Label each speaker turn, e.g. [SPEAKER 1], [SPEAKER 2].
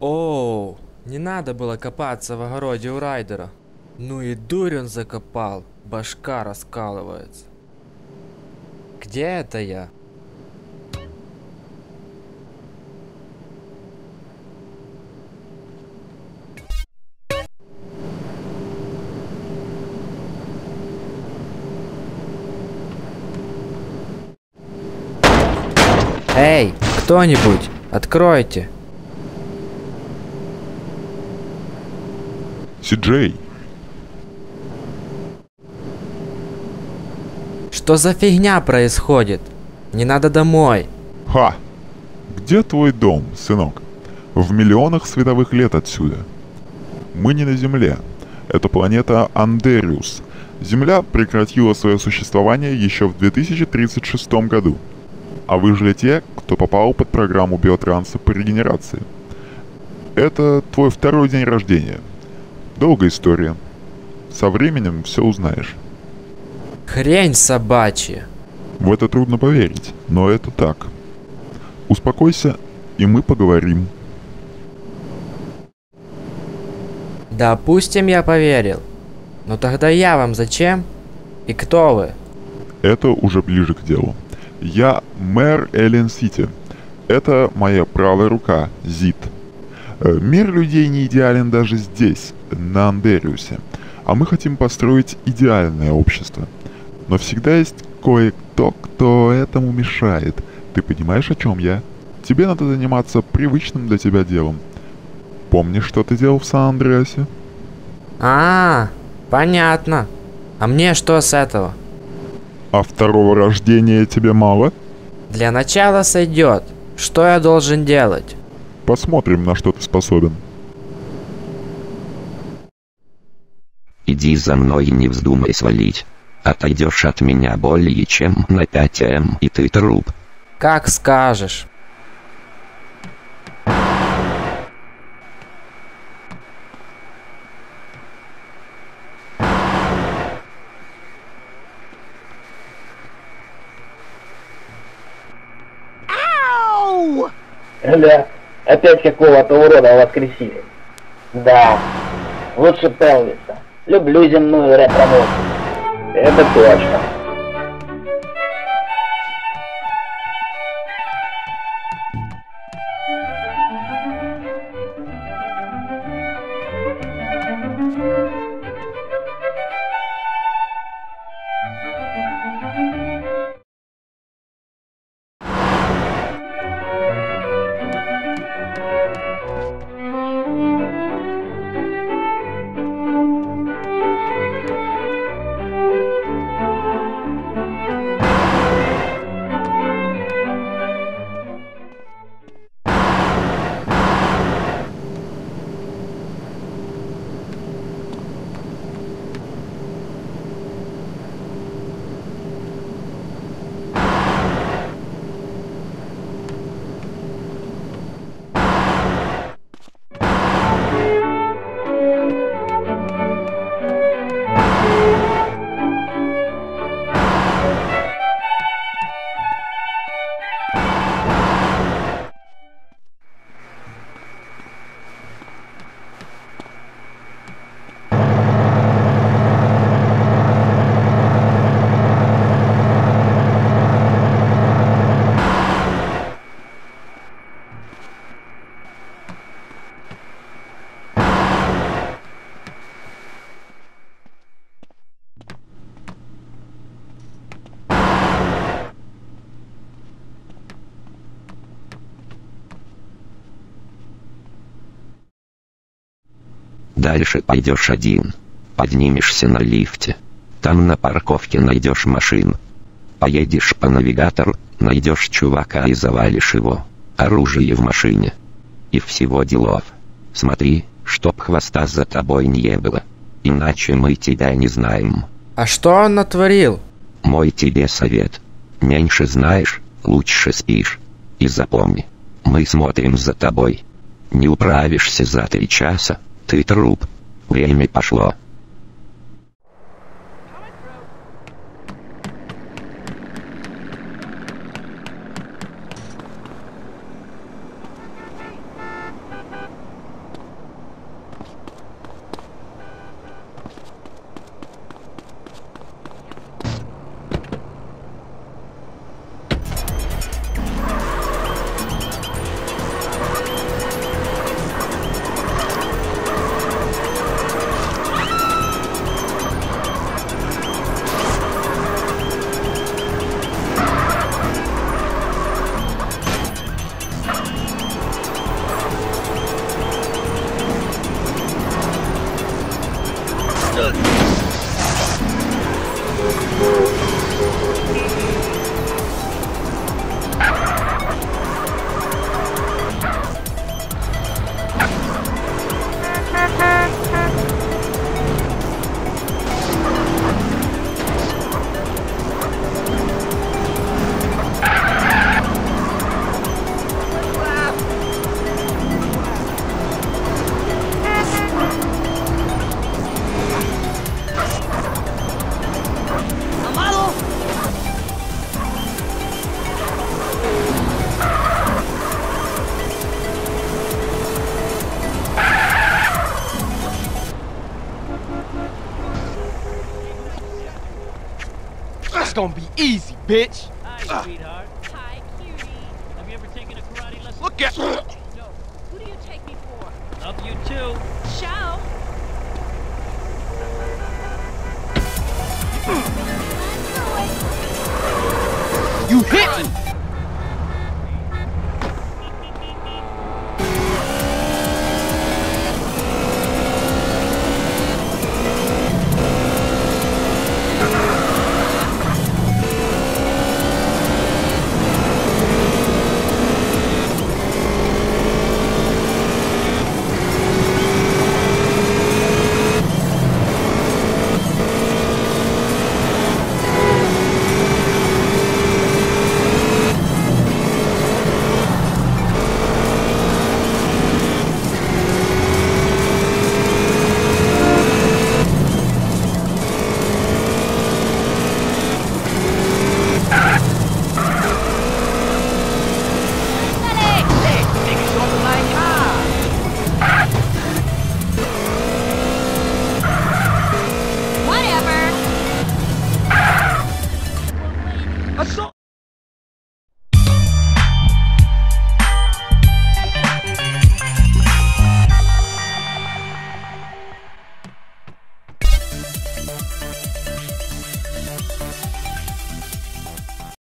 [SPEAKER 1] Оу, не надо было копаться в огороде у райдера. Ну и дурь он закопал, башка раскалывается. Где это я? Эй, кто-нибудь, откройте.
[SPEAKER 2] Си-Джей,
[SPEAKER 1] Что за фигня происходит? Не надо домой.
[SPEAKER 2] ха! Где твой дом, сынок? В миллионах световых лет отсюда. Мы не на Земле. Это планета Андериус. Земля прекратила свое существование еще в 2036 году. А выжили те, кто попал под программу биотранса по регенерации. Это твой второй день рождения. Долгая история. Со временем все узнаешь.
[SPEAKER 1] Хрень собачья.
[SPEAKER 2] В это трудно поверить, но это так. Успокойся, и мы поговорим.
[SPEAKER 1] Допустим, я поверил. Но тогда я вам зачем? И кто вы?
[SPEAKER 2] Это уже ближе к делу. Я мэр Эллен-Сити. Это моя правая рука, Зит. Э, Мир людей не идеален даже здесь, на Андериусе. А мы хотим построить идеальное общество. Но всегда есть кое-кто, кто этому мешает. Ты понимаешь, о чем я? Тебе надо заниматься привычным для тебя делом. Помнишь, что ты делал в Сан-Андреасе?
[SPEAKER 1] А, понятно. А мне что с этого?
[SPEAKER 2] А второго рождения тебе мало?
[SPEAKER 1] Для начала сойдет. Что я должен делать?
[SPEAKER 2] Посмотрим, на что ты способен.
[SPEAKER 3] Иди за мной и не вздумай свалить. Отойдешь от меня более чем на 5 м и ты труп.
[SPEAKER 1] Как скажешь.
[SPEAKER 4] Да, опять какого-то урода воскресили. Да, лучше Пелвиса. Люблю земную ретро-музыку. Это точно.
[SPEAKER 3] Дальше пойдешь один. Поднимешься на лифте. Там на парковке найдешь машину. Поедешь по навигатору, найдешь чувака и завалишь его. Оружие в машине. И всего делов. Смотри, чтоб хвоста за тобой не было. Иначе мы тебя не знаем.
[SPEAKER 1] А что он натворил?
[SPEAKER 3] Мой тебе совет. Меньше знаешь, лучше спишь. И запомни, мы смотрим за тобой. Не управишься за три часа, ты. Время пошло.
[SPEAKER 5] gonna be easy, bitch.
[SPEAKER 6] Hi, ah. sweetheart. Hi, cutie. Have you ever taken a karate lesson?
[SPEAKER 5] Look at.
[SPEAKER 6] no. Who do you take me for? Love you too. Ciao. You hit me. Assault!